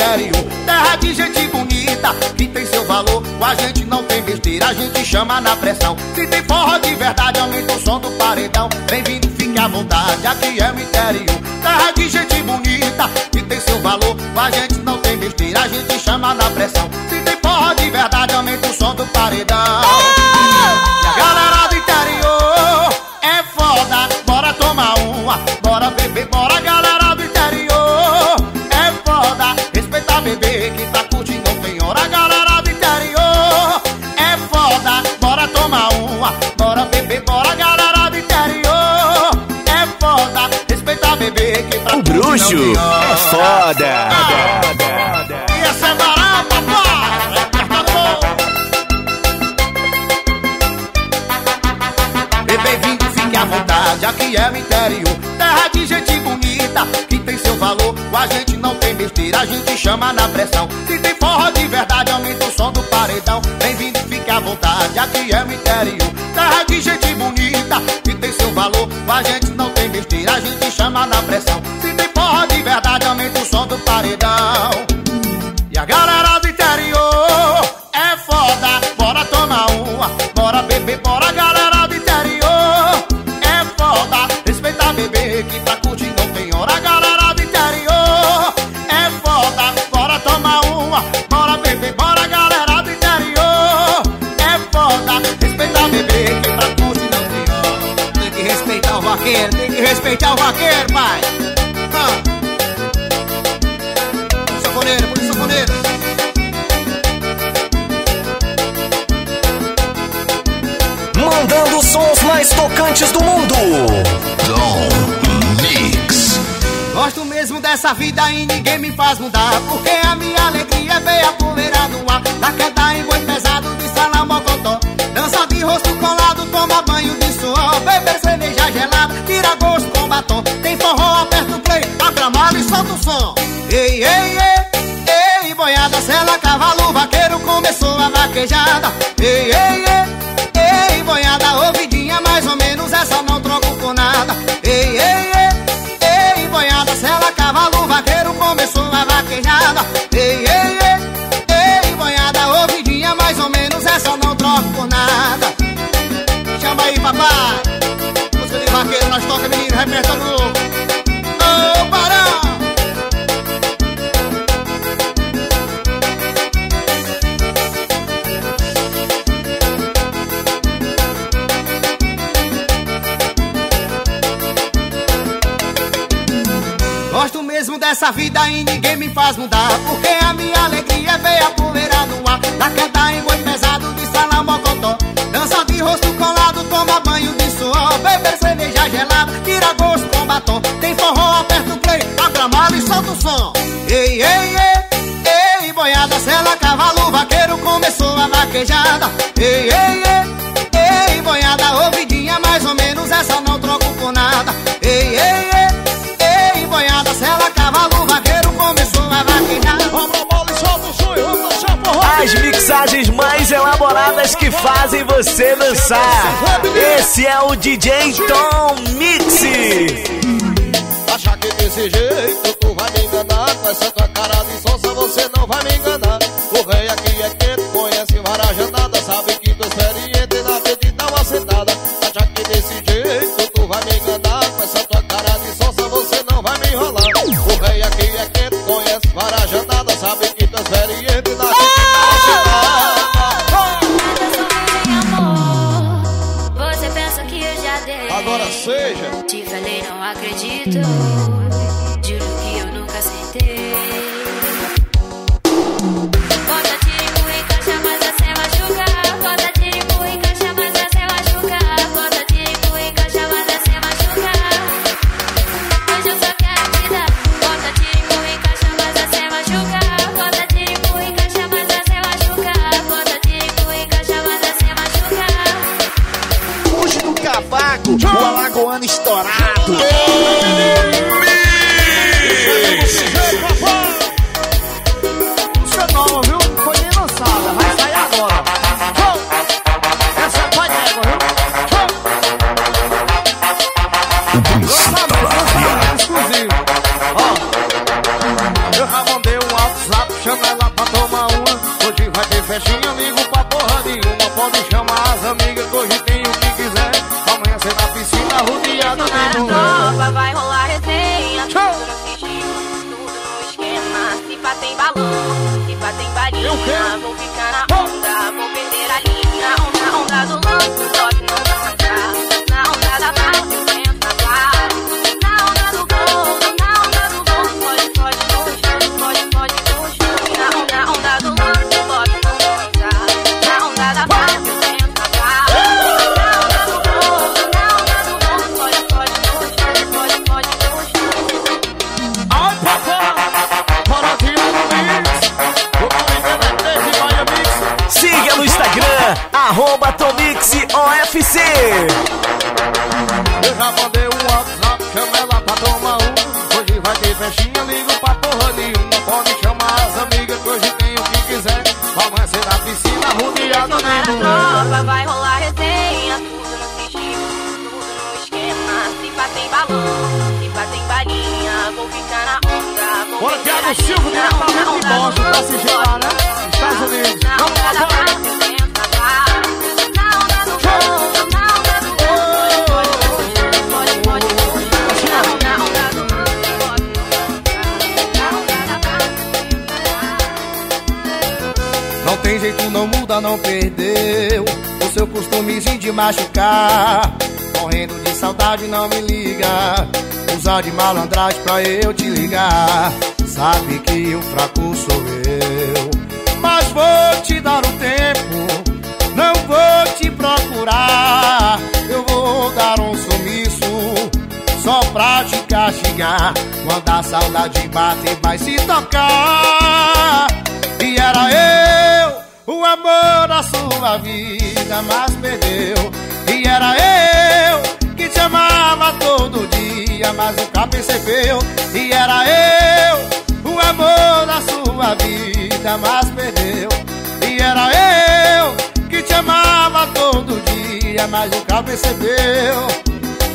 interior Terra de gente bonita, que tem seu valor. Com a gente não tem besteira, a gente chama na pressão. Se tem forró de verdade, aumenta o som do paredão. Bem-vindo, fique à vontade, aqui é o interior Terra de gente bonita, que tem seu valor. Com a gente não tem besteira, a gente chama na pressão. Se tem forró de verdade, aumenta o som do paredão. A galera do interior é foda. Bora tomar uma, bora beber, bora que O curtindo não bruxo tem hora é foda. e essa é barata, papai! E bem-vindo, fique à vontade, aqui é o interior. Terra de gente bonita, que tem seu valor. Com a gente não tem besteira, a gente chama na pressão. Se tem forró de verdade, aumenta o som do paredão. Bem-vindo, fique à vontade, aqui é o interior. Terra de gente bonita, que tem seu valor. Com a gente não tem besteira, a gente chama na pressão. Se do mundo. Gosto mesmo dessa vida e ninguém me faz mudar Porque a minha alegria é ver a poeira no ar Da queda em boi pesado de salamocotó. Dança de rosto colado, toma banho de suor Beber cerveja gelada, tira gosto com batom. Tem forró, aperta o play, abre a mala e solta o som. Ei, ei, ei, ei, boiada, sela, cavalo, vaqueiro Começou a vaquejada. Ei, ei, ei, Mais ou menos, essa não troco por nada. Ei, ei, ei, ei, boiada, sela, cavalo, vaqueiro Começou a vaquejada. Ei, ei, ei, ei, boiada, ouvidinha Mais ou menos, essa não troco por nada. Chama aí, papai. Música de vaqueiro, nós toca, menino, repertório novo Começou a vaquejada Ei, ei, ei, ei, boiada, ouvidinha Mais ou menos, essa não troco por nada. Ei, ei, ei, ei, boiada, sela, cavalo, vaqueiro Começou a vaquejada Vamos bola e solta o sonho, vamos dançar forró As mixagens mais elaboradas que fazem você dançar. Esse é o DJ Tom Mix. Achar que desse jeito tu vai me enganar. Com essa tua cara de sonsa você não vai me enganar cavaco, o alagoano estourado. Seu é nome, viu? Foi dinossauro, vai sair agora. Essa é pai d'égua, viu? O príncipe da Bahia. Exclusivo. Ó, eu já mandei um WhatsApp, chamei ela pra tomar uma. Hoje vai ter festinha, amigo, pra porra nenhuma. Pode chamar as amigas que hudiya tu pode. Na onda, na onda do gol, pode, pode. Na onda da paz, eu tento acabar. Não tem jeito, não muda, não perdeu O seu costumezinho de machucar Morrendo de saudade, não me liga Usar de malandragem pra eu te ligar. Sabe que o fraco sou eu. Mas vou te dar um tempo Não vou te procurar. Eu vou dar um sumiço só pra te castigar. Quando a saudade bater vai se tocar. E era eu, o amor da sua vida Mas perdeu. E era eu, te amava todo dia Mas nunca percebeu E era eu, o amor da sua vida Mas perdeu. E era eu, que te amava todo dia Mas nunca percebeu.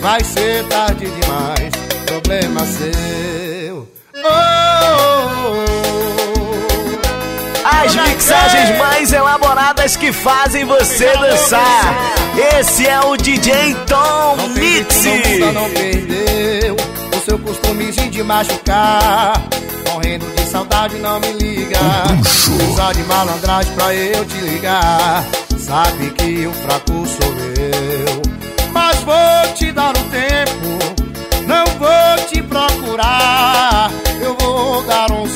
Vai ser tarde demais, problema seu. Oh, As mixagens mais elaboradas que fazem você dançar. Esse é o DJ Tom Mix. não perdeu o seu costumezinho de machucar. Morrendo de saudade, não me liga. Usar de malandragem pra eu te ligar. Sabe que o fraco sou eu. Mas vou te dar um tempo, não vou te procurar. Eu vou dar um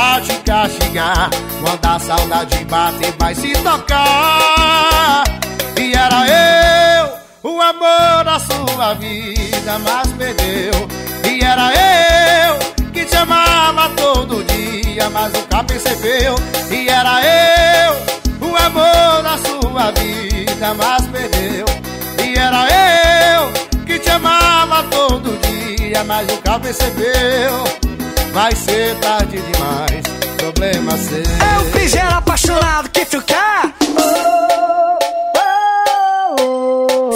pra te castigar. Quando a saudade bater, vai se tocar. E era eu, o amor da sua vida, mas perdeu. E era eu que te amava todo dia, mas nunca percebeu. E era eu, o amor da sua vida, mas perdeu. E era eu que te amava todo dia, mas nunca percebeu. Vai ser tarde demais, problema seu. É o piseiro apaixonado que tu quer?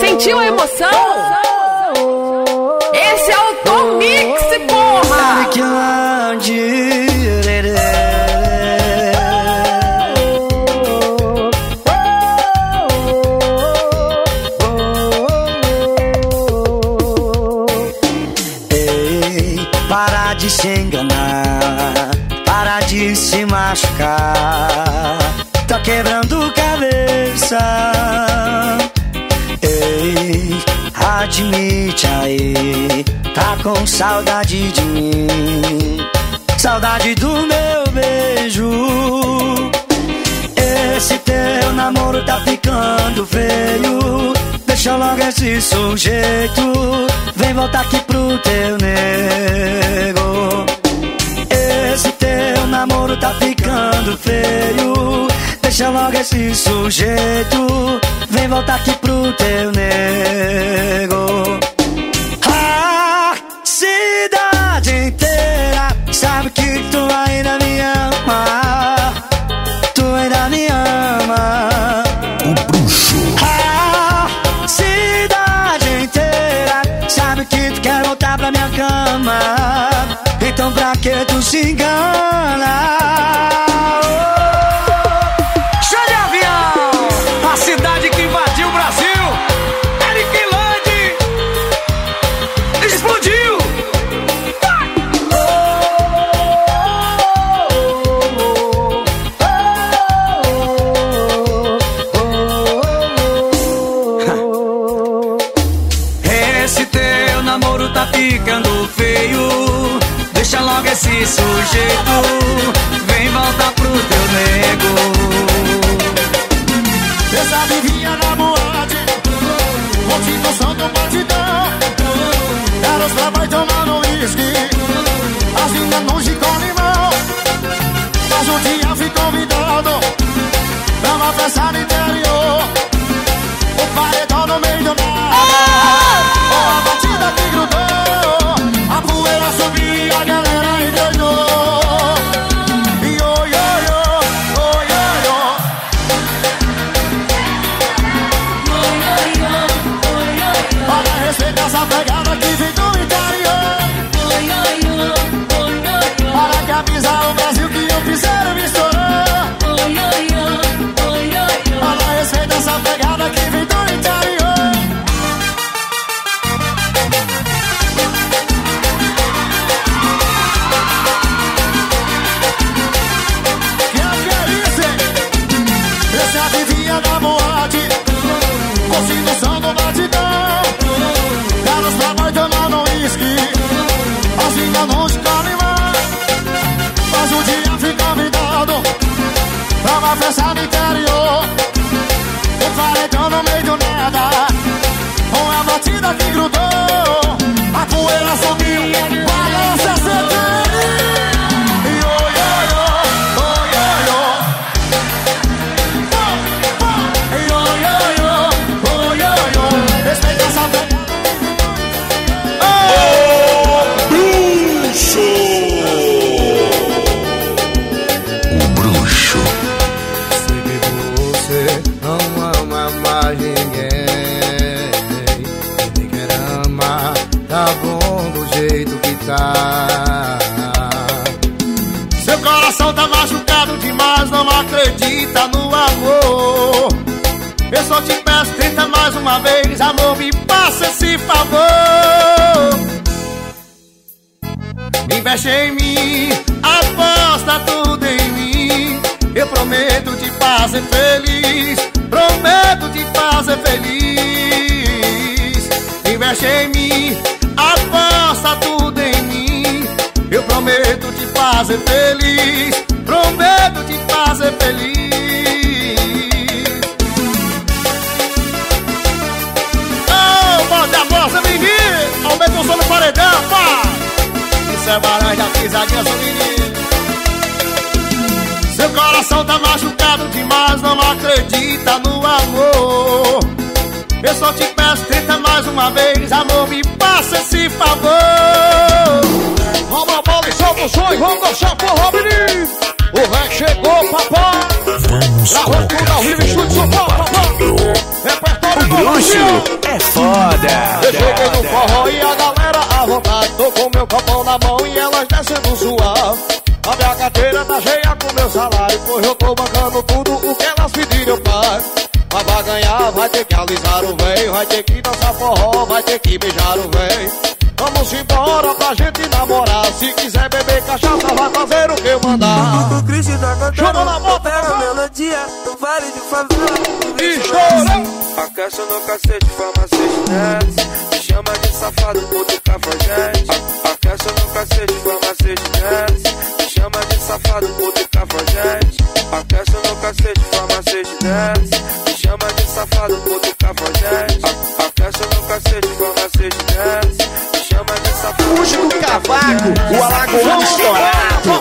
Sentiu a emoção? Ei, admite aí, tá com saudade de mim, saudade do meu beijo. Esse teu namoro tá ficando feio. Deixa logo esse sujeito. Vem voltar aqui pro teu Deixa logo esse sujeito. Vem voltar aqui pro teu nego. A cidade inteira sabe que tu ainda me ama. Tu ainda me ama. A cidade inteira sabe que tu quer voltar pra minha cama. Então pra que tu se engana? tá ficando feio. Deixa logo esse sujeito, vem voltar pro teu nego. Essa vivinha na boate, continuação do batidão. Elas pra vai no uísque, as lindas longe com limão. Mas um dia fui convidado pra uma festa no interior paredão no meio do mar. Com a batida que grudou. A poeira subiu e a galera endoidou oi, oi, oi, oi, oi, oi. Olha, respeita essa pegada que vem do interior. Para que avisar o Brasil que o piseiro me estourou Olha, respeita essa pegada que vem uma vez, amor, me passa esse favor Investe em mim, aposta tudo em mim. Eu prometo te fazer feliz, prometo te fazer feliz. Investe em mim, aposta tudo em mim. Eu prometo te fazer feliz, prometo te Isso é barulho da pisadinha, seu menino. Seu coração tá machucado demais, não acredita no amor. Eu só te peço, tenta mais uma vez, amor, me passa esse favor. Vamos a bola e solta o som e vamos dançar forró, menino. O rei chegou, papai. Vamos Gravando tudo ao vivo, estúdio São Paulo, papai. Repertório do Brasil. é foda. Eu cheguei no forró e a galera Tô com meu copão na mão e elas descendo suave A minha carteira tá cheia com meu salário Pois eu tô bancando tudo o que elas pediram pago Mas pra ganhar vai ter que alisar o véio Vai ter que dançar forró, vai ter que beijar o véio Vamos embora pra gente namorar Se quiser beber cachaça vai fazer o que eu mandar O Cristo tá cantando, Chama na moto, pega a melodia, no vale de favela. Estourou! Aquece no cacete, farmacêutico desce. Me chama de safado, puto cafajeste. A- no cacete, farmacêutico desce. Me chama de safado, puto cafajeste. Aquece no cacete, farmacêutico desce. Me chama de safado, puto cafajeste. A- Aquece no cacete, farmacêutico desce. Me chama de safado, Puxa do puto cavaco, o alagoano estourado.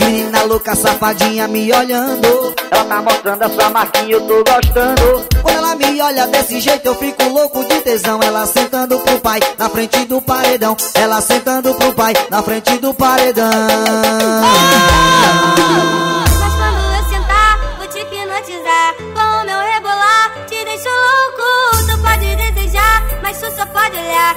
Menina louca, safadinha me olhando. Ela tá mostrando essa marquinha, eu tô gostando. Quando ela me olha desse jeito, eu fico louco de tesão. Ela sentando pro pai na frente do paredão. Ela sentando pro pai na frente do paredão. Mas quando eu sentar, vou te hipnotizar Com o meu rebolar, te deixo louco Tu pode desejar, mas tu só pode olhar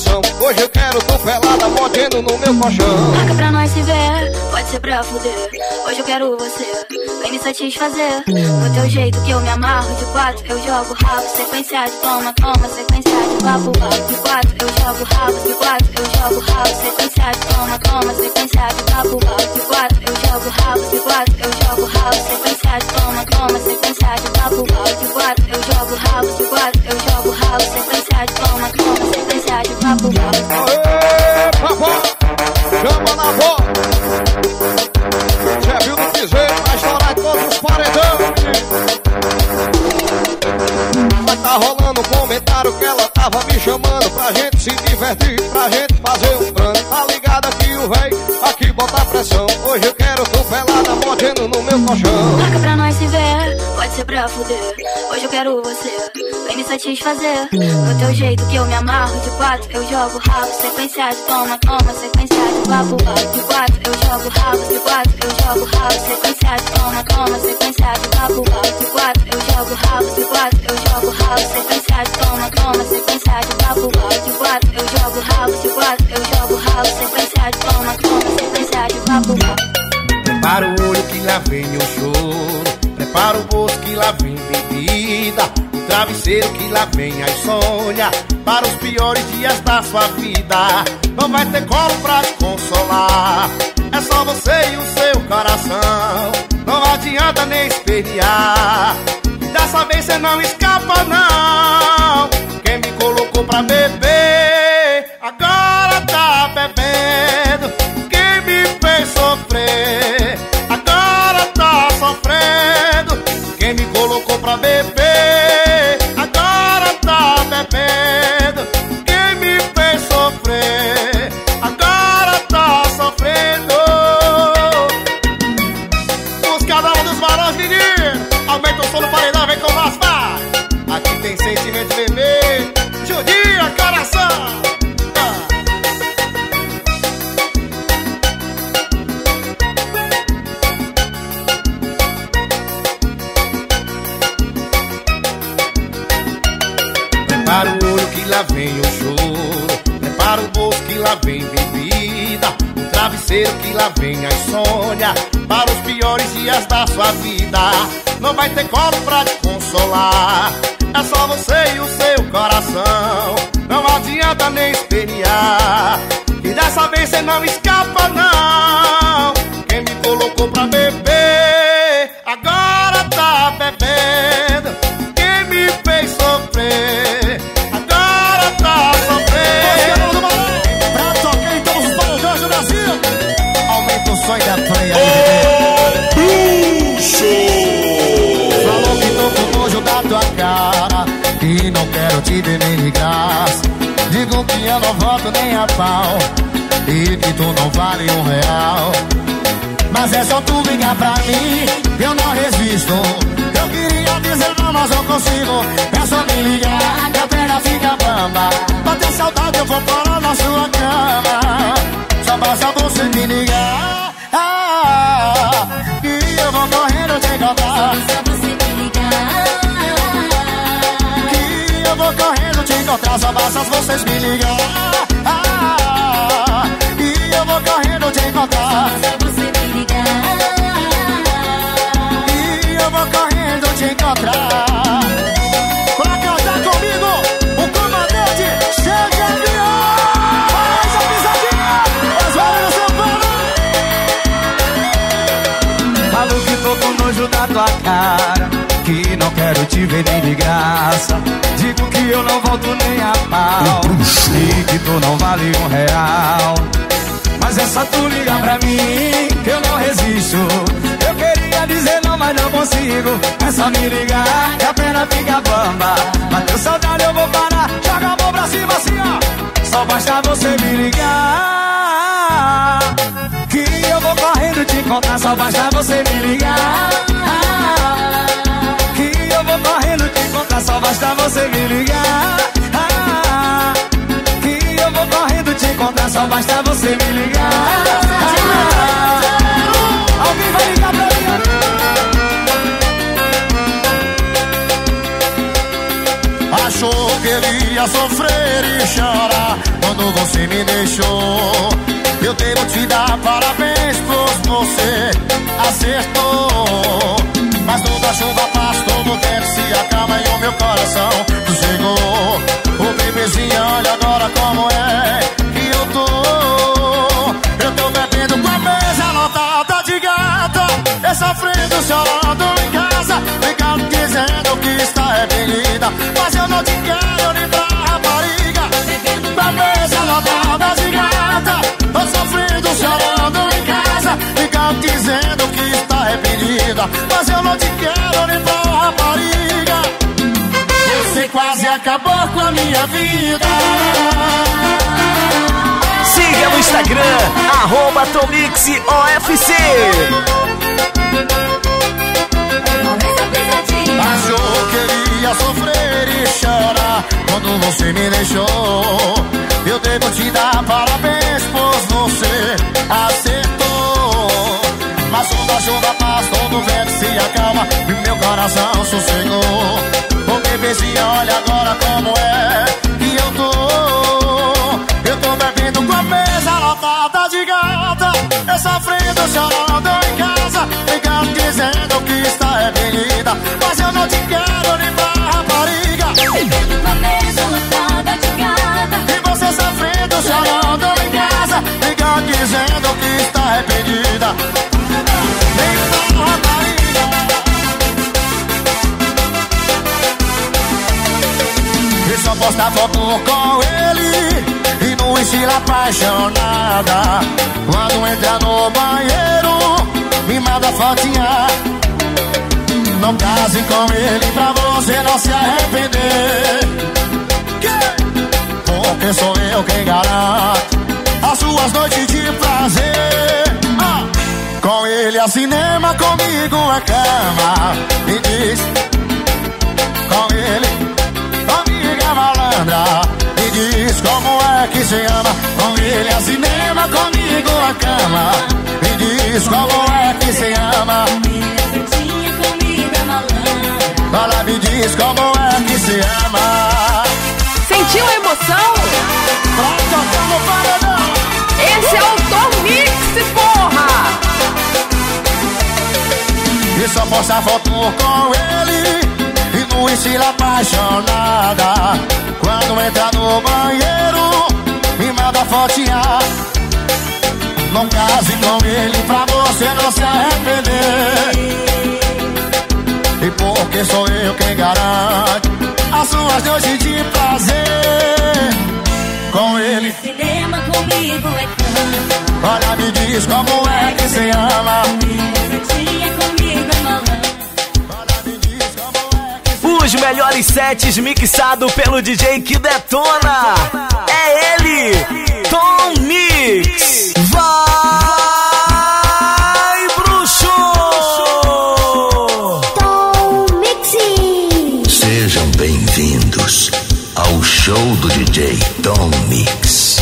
pressão. Hoje eu quero tu pelada, mordendo no meu colchão. Marca pra nós se ver, pode ser pra fuder. Hoje eu quero você, vem me satisfazer. Do teu jeito que eu me amarro de quatro, eu jogo rabo, sequência de toma, toma, sequência de papo, papo de quatro, eu jogo rabo. De quatro, eu jogo rabo, sequência de toma, toma, sequência de papo, papo de quatro, eu jogo rabo. De quatro, eu jogo rabo, sequência de toma, toma, sequência de papo, papo de quatro, eu jogo rabo. De quatro, eu jogo rabo, sequência de toma, toma, sequência de papo, papo! Se divertir, pra gente fazer um plano. Tá ligado aqui o véi, aqui bota pressão. Hoje eu quero tu pelada, mordendo no meu colchão. Marca pra nós se ver, pra fuder. Hoje eu quero você, vem me satisfazer. Do teu jeito que eu me amarro de quatro, eu jogo rabo, sequência de toma, toma, sequência de papo, de quatro, eu jogo rabo de quatro, eu jogo rabo, sequência de toma, toma, sequência de papo, de quatro, eu jogo rabo de quatro, eu jogo rabo, sequência de toma, toma, sequência de papo, de quatro, eu jogo rabo de quatro, eu jogo rabo, sequência toma, toma, sequência de papo. Prepara o olho que lá vem o choro. Prepara o bolso que lá vem bebida. O travesseiro que lá vem a insônia. Para os piores dias da sua vida. Não vai ter colo pra te consolar. É só você e o seu coração. Não adianta nem espernear. Dessa vez você não escapa, não. Quem me colocou pra beber, agora pra beber, lá vem o choro. Prepara o bolso que lá vem bebida. O travesseiro que lá vem a insônia. Para os piores dias da sua vida. Não vai ter colo pra te consolar. É só você e o seu coração. Não adianta nem espernear. E dessa vez você não escapa, não. Quem me colocou pra beber, Eu não volto nem a pau. E que tu não vale um real. Mas é só tu ligar pra mim Eu não resisto. Eu queria dizer não, mas não consigo. É só me ligar que a perna fica bamba Bater saudade eu vou parar na sua cama. Só basta você me ligar. Ah, E eu vou correndo te encontrar basta vocês me ligar. Ah, e eu vou correndo te encontrar. E eu vou correndo te encontrar. Pra cantar comigo, o comandante chega aqui, ó. Faz a pisadinha, mas olha no seu pano. Falo que tô com nojo da tua cara Que não quero te ver nem de graça que eu não volto nem a pau. E que tu não vale um real. Mas é só tu ligar pra mim Que eu não resisto. Eu queria dizer não, mas não consigo. É só me ligar que a pena fica bamba. Bateu saudade, eu vou parar. Joga a mão pra cima assim, ó. Só basta você me ligar. Que eu vou correndo te encontrar, só basta você me ligar. Só basta você me ligar. Que eu vou correndo te encontrar, só basta você me ligar. Alguém vai ligar pra mim? Achou que ele ia sofrer e chorar quando você me deixou. Eu devo te dar parabéns, pois você acertou. Mas toda chuva passa, todo tempo se acalma e o meu coração sossegou. Ô bebezinha, olha agora como é que eu tô. Eu tô bebendo com a mesa lotada de gata. Eu sofrendo, chorando em casa. Ligando dizendo que está arrependida. Mas eu não te quero pra rapariga. Com a mesa lotada de gata. Tô sofrendo, chorando em casa. Ligando dizendo Mas eu não te quero nem pra rapariga. Você quase acabou com a minha vida. Siga no Instagram, arroba TomixOFC. Achou que ele ia sofrer e chorar quando você me deixou. Eu devo te dar parabéns, pois você acertou. Mas a chuva passa, todo vento se acalma e meu coração sossegou. Ô bebezinha, olha agora como é que eu tô. Eu tô bebendo com a mesa lotada de gata. Eu sofrendo, chorando em casa. Ligando, dizendo que está arrependida. Mas eu não te quero nem pra rapariga. E você sofrendo, chorando em casa. Ligando, dizendo que está arrependida. Posta foto com ele E no estilo apaixonada. Quando entra no banheiro Me manda fotinha. Não case com ele pra você não se arrepender. Porque sou eu quem garanto As suas noites de prazer. Ah! Com ele a cinema, comigo a cama. Me diz com ele Amiga malandra, me diz como é que se ama. Com ele a cinema, comigo a cama. Me diz como é que se ama. Fala, me diz como é que se ama. Sentiu a emoção? Esse é o Tom Mix, porra! E só posta foto com ele Estilo apaixonada. Quando entra no banheiro Me manda fotinha Não case com ele pra você não se arrepender. E porque sou eu quem garante As suas noites de prazer. Com ele. Cinema comigo é cama. Olha, me diz como é que se ama Os melhores sets mixado pelo DJ que detona. É ele, Tom Mix. Vai, bruxo! Sejam bem-vindos ao show do DJ Tom Mix.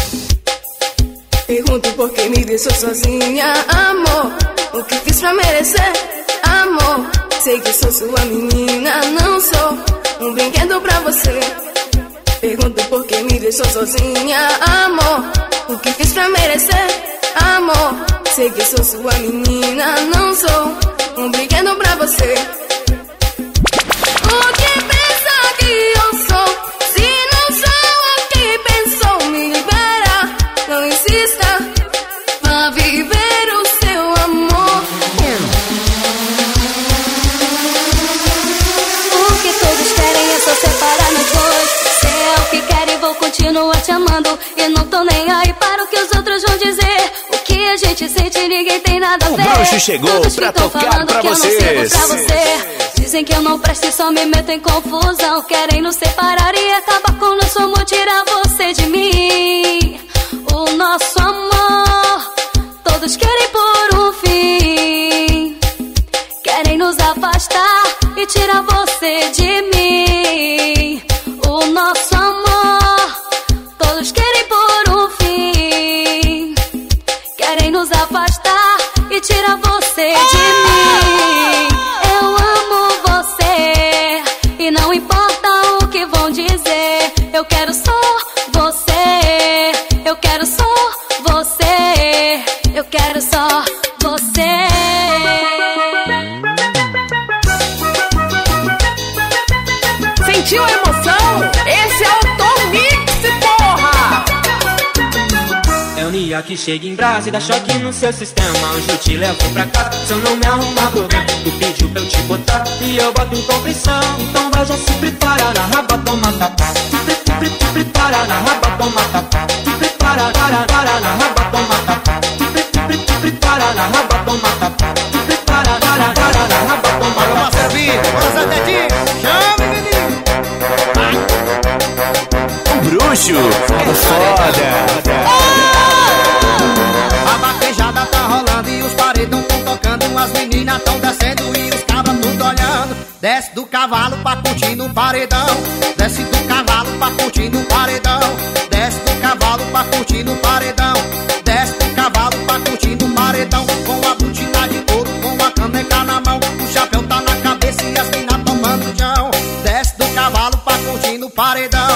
Pergunto por que me deixou sozinha, amor. O que fiz pra merecer? Sei que sou sua menina, não sou um brinquedo pra você. Pergunto por que me deixou sozinha, amor. O que fiz pra merecer, amor? Sei que sou sua menina, não sou um brinquedo pra você. Te amando. E não tô nem aí para o que os outros vão dizer. O que a gente sente, ninguém tem nada a O ver. Bruxo chegou Todos pra tocar falando pra que eu não vocês. sirvo pra você. Dizem que eu não presto e só me meto em confusão. Querem nos separar e acabar com o nosso amor, tirar você de mim. O nosso amor, todos querem por um fim. Querem nos afastar e tirar você de mim. você é de mim. Eu amo você e não importa o que vão dizer. Eu quero só você. Eu quero só você. Eu quero só você. Sentiu a emoção? Nia que chega em brasa e dá choque no seu sistema. Hoje eu te levo pra cá, se eu não me arrumar problema Tu pediu pra eu te botar e eu boto em compressão Então vai já se prepara na raba, toma tapa. Pre- pre- pre- Prepara na raba, toma tapa. Prepara, para, para na raba, toma tapa. Pre- pre- pre- Prepara na raba, toma tapa. Prepara, para, para na raba, toma tapa. Servir, bora Zé Dedinho, chame menino. O bruxo é foda. As meninas tão descendo e os cabras tudo olhando. Desce do cavalo pra curtir no paredão. Desce do cavalo pra curtir no paredão. Desce do cavalo pra curtir no paredão. Desce do cavalo pra curtir no paredão. Com a botina de couro, com a caneca na mão. O chapéu tá na cabeça e as minas tomando jão. Desce do cavalo pra curtir no paredão.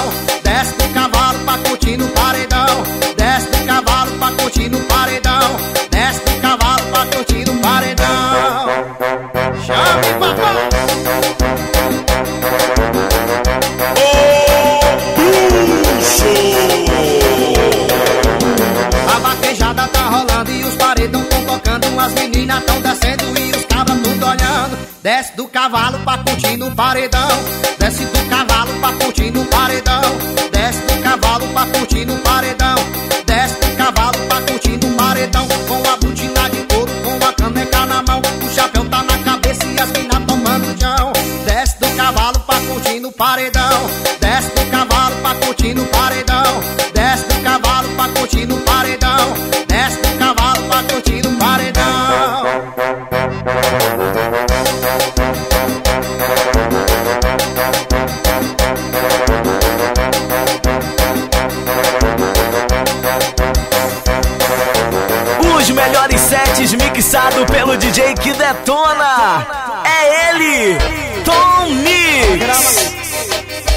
Mixado pelo DJ que detona. É ele, Tom Mix.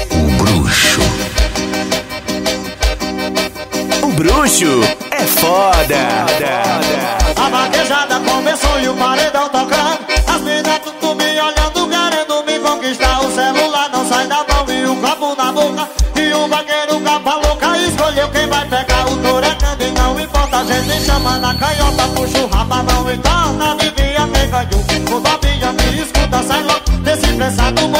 O bruxo. O bruxo é foda. A vaquejada começou e o paredão tocando As meninas tudo me olhando, querendo me conquistar O celular não sai da mão e o copo na boca E o vaqueiro capa louca escolheu quem vai pegar a gente chama na canhota Puxa o rabo, não entorna, vivia quem ganhou babinha me escuta, sai logo desse pressado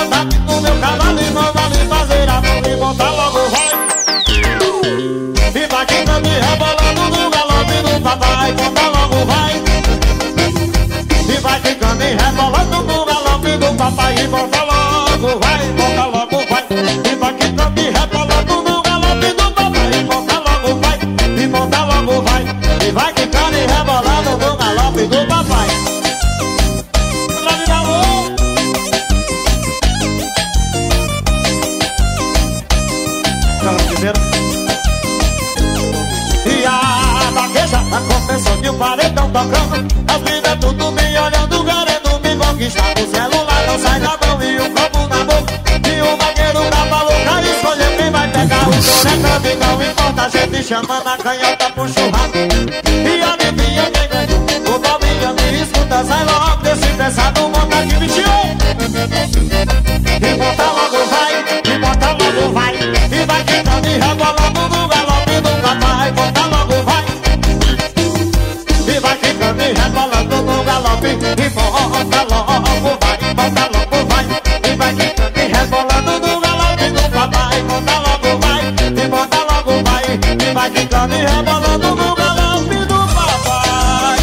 chama na canhota pro churrasco. E adivinha quem ganhou? O Bolinha me escuta, sai logo desse pesado, monta de 21 E bota logo vai, e bota logo vai. E vai quicando e rebolando no galope do papai Bota logo vai. E vai quicando e rebolando no galope E bota logo vai E vai quicando e rebolando no galope do papai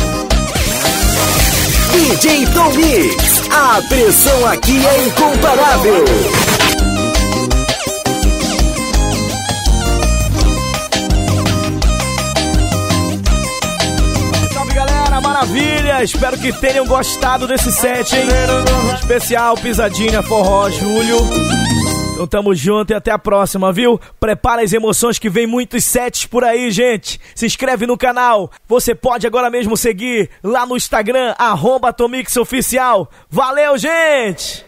DJ Tom Mix, a pressão aqui é incomparável. Salve galera, maravilha! Espero que tenham gostado desse set, hein? Especial Pisadinha Forró Júlio. Então tamo junto e até a próxima, viu? Prepara as emoções que vem muitos sets por aí, gente. Se inscreve no canal. Você pode agora mesmo seguir lá no Instagram, arroba. Valeu, gente!